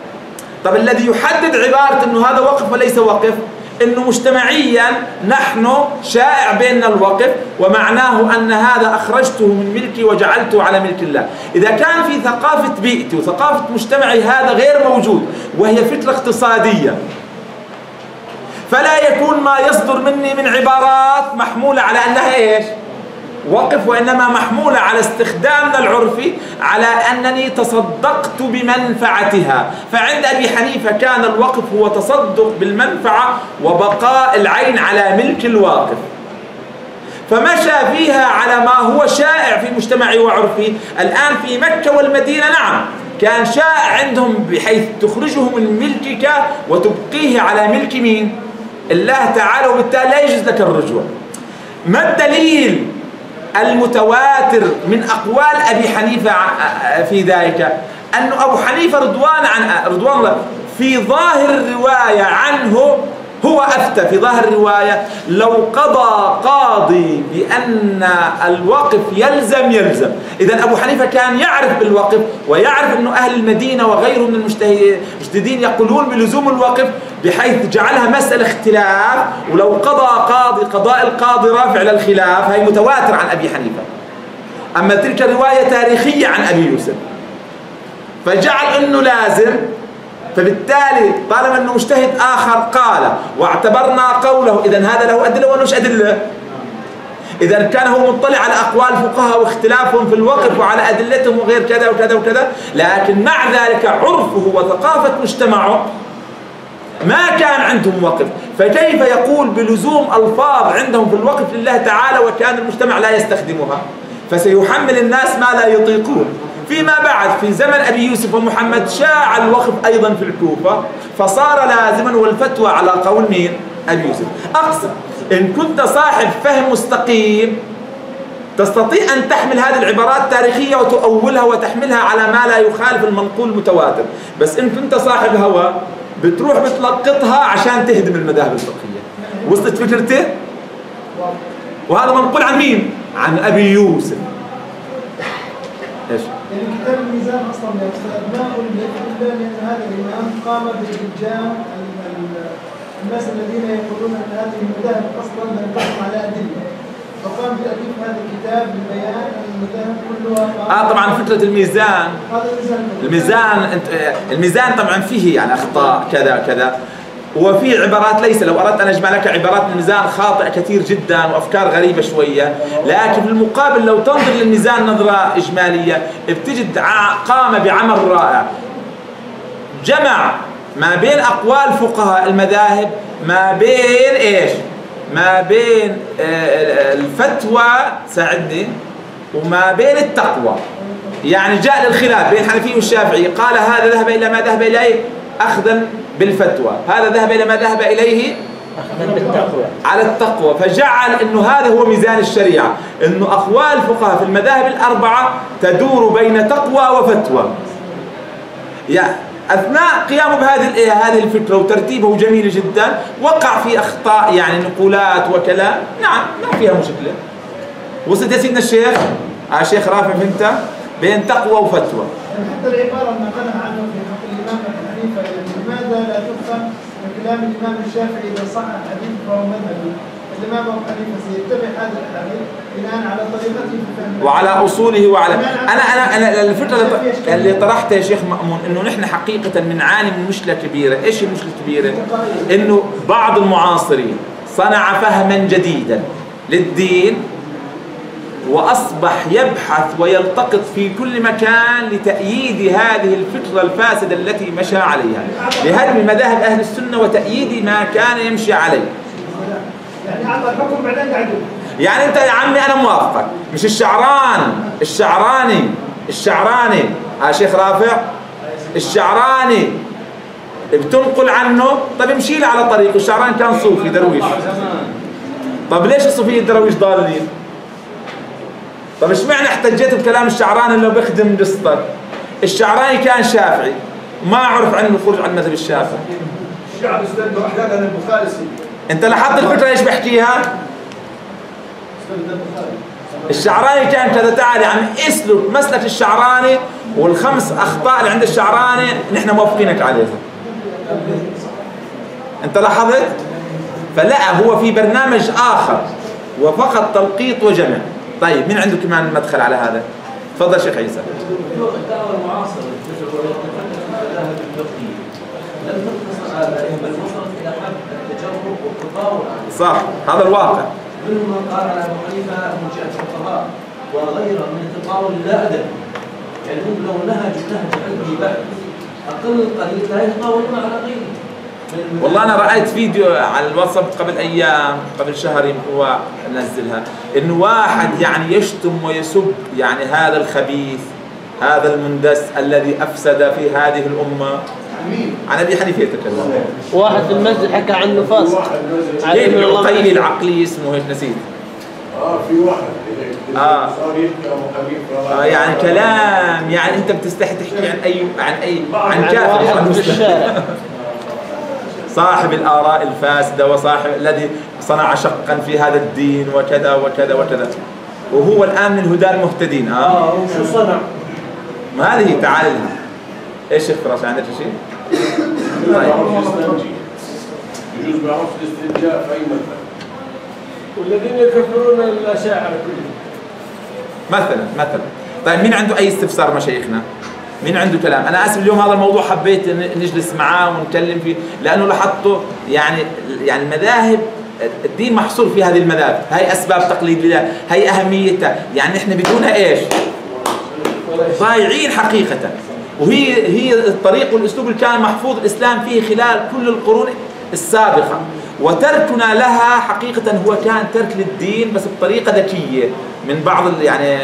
طب الذي يحدد عبارة أنه هذا وقف وليس وقف؟ أنه مجتمعيا نحن شائع بيننا الوقف ومعناه أن هذا أخرجته من ملكي وجعلته على ملك الله. إذا كان في ثقافة بيئتي وثقافة مجتمعي هذا غير موجود وهي فكرة اقتصادية. فلا يكون ما يصدر مني من عبارات محمولة على أنها إيش؟ وقف وإنما محمولة على استخدامنا العرفي على أنني تصدقت بمنفعتها. فعند أبي حنيفة كان الوقف هو تصدق بالمنفعة وبقاء العين على ملك الواقف. فمشى فيها على ما هو شائع في مجتمعه وعرفه الآن في مكة والمدينة نعم كان شائع عندهم بحيث تخرجه من ملكك وتبقيه على ملك مين؟ الله تعالى وبالتالي لا يجوز لك الرجوع. ما الدليل؟ المتواتر من أقوال أبي حنيفة في ذلك. أن أبو حنيفة رضوان عن رضوان الله في ظاهر الرواية عنه هو أفتى في ظاهر الرواية لو قضى قاضي بأن الوقف يلزم يلزم. إذا أبو حنيفة كان يعرف بالوقف ويعرف أنه أهل المدينة وغيرهم من المجتهدين يقولون بلزوم الوقف بحيث جعلها مسألة اختلاف. ولو قضى قاضي قضاء القاضي رافع للخلاف هي متواتر عن أبي حنيفة. أما تلك الرواية تاريخية عن أبي يوسف. فجعل أنه لازم فبالتالي طالما انه مجتهد آخر قال واعتبرنا قوله اذا هذا له أدلة ولا مش أدلة؟ اذا كان هو مطلع على أقوال الفقهاء واختلافهم في الوقف وعلى أدلتهم وغير كذا وكذا وكذا لكن مع ذلك عرفه وثقافة مجتمعه ما كان عندهم وقف. فكيف يقول بلزوم ألفاظ عندهم في الوقف لله تعالى وكان المجتمع لا يستخدمها؟ فسيحمل الناس ما لا يطيقون. فيما بعد في زمن أبي يوسف ومحمد شاع الوقف أيضا في الكوفة فصار لازما والفتوى على قول مين؟ أبي يوسف اقسم إن كنت صاحب فهم مستقيم تستطيع أن تحمل هذه العبارات التاريخية وتؤولها وتحملها على ما لا يخالف المنقول المتواتر بس إن كنت صاحب هوى بتروح بتلقطها عشان تهدم المذاهب الفقهية وصلت فكرتي؟ وهذا منقول عن مين؟ عن أبي يوسف إيش؟ يعني كتاب الميزان أصلا يا أستاذ ما الف الا لأن هذا الامام قام ال- الناس الذين يقولون أن هذه المذاهب أصلا لم تقم على أدلة. فقام بتاليف هذا الكتاب لبيان أن المذاهب كلها آه طبعا فكرة الميزان. الميزان. أنت الميزان طبعا فيه يعني أخطاء كذا كذا. وفي عبارات ليس لو أردت أن أجمع لك عبارات من الميزان خاطئه كثير جدا وأفكار غريبة شوية لكن في المقابل لو تنظر للميزان نظرة إجمالية بتجد قام بعمل رائع. جمع ما بين أقوال فقهاء المذاهب ما بين إيش؟ ما بين آه، الفتوى ساعدني وما بين التقوى. يعني جاء للخلاف بين الحنفي والشافعي قال هذا ذهب إلى ما ذهب إليه اخذا بالفتوى. هذا ذهب إلى ما ذهب إليه بالتقوى. على التقوى. فجعل إنه هذا هو ميزان الشريعة إنه أقوال الفقهاء في المذاهب الأربعة تدور بين تقوى وفتوى. يعني أثناء قيامه بهذه ال- هذه الفكرة وترتيبه جميل جدا وقع في أخطاء يعني نقولات وكلام. نعم ما فيها مشكلة. وصلت يا سيدنا الشيخ؟ آه الشيخ رافع فهمت بين تقوى وفتوى. حتى العبارة اللي نقلها عنه في حق الإمام ابي حنيفه لماذا لا تفهم من كلام الإمام الشافعي إذا صح الحديث فهو مذهبي. الإمام أبو حنيفة سيتبع هذا الحديث بناء على طريقته في فهم وعلى أصوله وعلى أنا أنا أنا الفكرة اللي- اللي طرحتها يا شيخ مأمون إنه نحن حقيقة بنعاني من مشكلة كبيرة، إيش المشكلة الكبيره؟ إنه بعض المعاصرين صنع فهما جديدا للدين وأصبح يبحث ويلتقط في كل مكان لتأييد هذه الفكرة الفاسدة التي مشى عليها، لهدم مذاهب أهل السنة وتأييد ما كان يمشي عليه. يعني اعطى الحكم بعدين يعني أنت يا عمي أنا موافقك. مش الشعران الشعراني الشعراني. ها شيخ رافع. الشعراني. بتنقل عنه؟ طب امشي على طريقه. الشعراني كان صوفي درويش. طب ليش الصوفيه الدرويش ضالين؟ طب إيش معنى احتجيت بكلام الشعراني اللي بيخدم قصتك الشعراني كان شافعي ما عرف عنه الخروج عن مذهب الشافعي. الشعب استنوا أحيانا البخاري سيدي أنت لاحظت الفكرة إيش بحكيها الشعراني كان كذا. تعال يا عم اسلك مسلك الشعراني والخمس أخطاء اللي عند الشعراني نحن موافقينك عليها. أنت لاحظت؟ فلا هو في برنامج آخر وفقط تلقيط وجمع طيب مين عنده كمان مدخل على هذا؟ تفضل شيخ عيسى. لم تقتصر على بل وصلت إلى حد التجرب والتطاول صح هذا الواقع. منهم من قال على ابو حنيفه جهه الفقهاء وغيره من التطاول لا ادب يعني هم لو نهجوا نهج علمي بحت أقل قليل لا يتطاولون على غيره. والله أنا رأيت فيديو على الواتساب قبل أيام قبل شهر يمكن هو نزلها إنه واحد يعني يشتم ويسب يعني هذا الخبيث هذا المندس الذي أفسد في هذه الأمة؟ عن أبي حنيفة يتكلم. واحد في المسجد حكى عنه الله العقيلي عليه. العقلي اسمه هيك نسيت. آه في واحد آه. صار يحكي ابو حنيفه آه يعني كلام يعني أنت بتستحي تحكي عن أي عن أي عن عن كافر. عن مسلم الشارع. صاحب الآراء الفاسدة وصاحب الذي صنع شقا في هذا الدين وكذا وكذا وكذا وهو الآن من الهدى المهتدين آه. آه وشو صنع؟ ما هذه تعال لها إيش فراس عندك شيء؟ يجوز ما بعرفش الاستنجاء في أي مذهب والذين يكفرون الأشاعرة كلهم مثلا مثلا طيب مين عنده أي استفسار مشايخنا؟ مين عنده كلام؟ أنا آسف اليوم هذا الموضوع حبيت نجلس معاه ونتكلم فيه لأنه لاحظته يعني يعني المذاهب الدين محصور في هذه المذاهب، هي أسباب تقليد الله، هي أهميتها، يعني إحنا بدونها إيش؟ ضايعين حقيقة وهي هي الطريق والأسلوب اللي كان محفوظ الإسلام فيه خلال كل القرون السابقة وتركنا لها حقيقة هو كان ترك للدين بس بطريقة ذكية من بعض يعني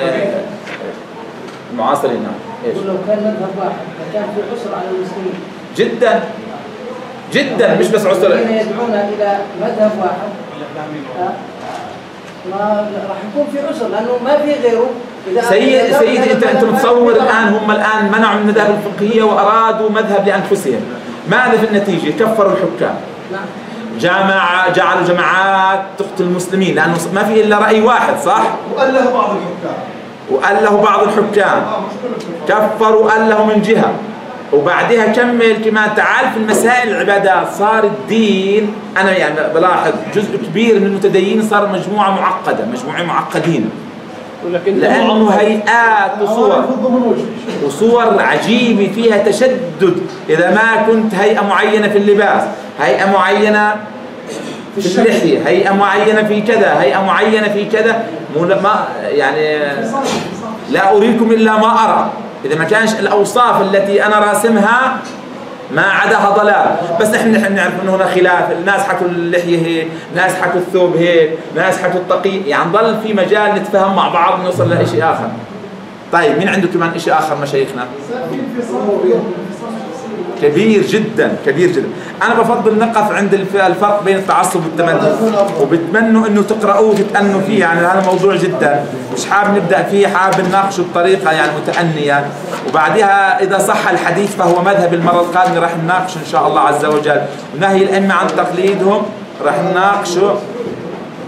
المعاصرين نعم. إيش؟ يقول لو كان مذهب واحد لكان في عسر على المسلمين. جدا. جدا مش بس الذين عسر يدعون إلى مذهب واحد آه، ما راح يكون في عسر لأنه ما في غيره. سيد سيدي أنت أنت متصور الآن هم الآن منعوا من المذاهب الفقهية وأرادوا مذهب لأنفسهم. ماذا في النتيجة؟ كفروا الحكام. نعم. جامع جعلوا جماعات تقتل المسلمين لأنه ما في إلا رأي واحد صح؟ وأله بعض الحكام. وأله بعض الحكام كفروا أله من جهة. وبعدها كمل كمان تعال في المسائل العبادات صار الدين أنا يعني بلاحظ جزء كبير من المتدينين صار مجموعة معقدة مجموعة معقدين. لأنه هيئات وصور. ضمن وجه وصور عجيبة فيها تشدد. إذا ما كنت هيئة معينة في اللباس هيئة معينة في اللحية هيئة معينة في كذا هيئة معينة في كذا. مو ما يعني لا أريكم إلا ما أرى. إذا ما كانش الأوصاف التي أنا راسمها ما عداها ضلال. بس إحنا نحن نعرف انه هنا خلاف. الناس حكوا اللحية هيك ناس حكوا الثوب هيك ناس حكوا الطقي. يعني ضل في مجال نتفاهم مع بعض نوصل لشيء آخر. طيب مين عنده كمان شيء آخر مشايخنا صار في انفصام بين انفصام شخصي كبير جدا كبير جدا. أنا بفضل نقف عند الف- الفرق بين التعصب والتمني. وبتمنوا إنه تقرأوه وتتأنوا فيه يعني هذا موضوع جدا. مش حابب نبدأ فيه حابب نناقشه بطريقة يعني متأنية وبعدها إذا صح الحديث فهو مذهب المرة القادمة راح نناقشه إن شاء الله عز وجل. ونهي الأئمة عن تقليدهم راح نناقشه.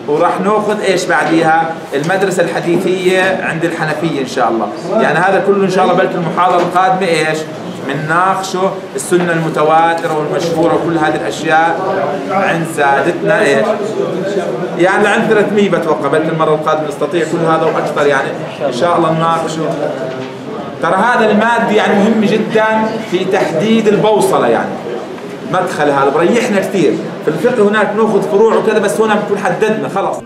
وراح نأخذ إيش بعديها؟ المدرسة الحديثية عند الحنفية إن شاء الله. يعني هذا كله إن شاء الله بلكي المحاضرة القادمة إيش؟ بنناقشه السنة المتواترة والمشهورة وكل هذه الأشياء عند سادتنا إيش؟ يعني لعند 300 بتوقع بلكي المرة القادمة نستطيع كل هذا وأكثر يعني إن شاء الله نناقشه. ترى هذا المادة يعني مهم جدا في تحديد البوصلة يعني مدخل هذا بريحنا كثير. في الفقه هناك نأخذ فروع وكذا بس هنا بنكون حددنا خلاص.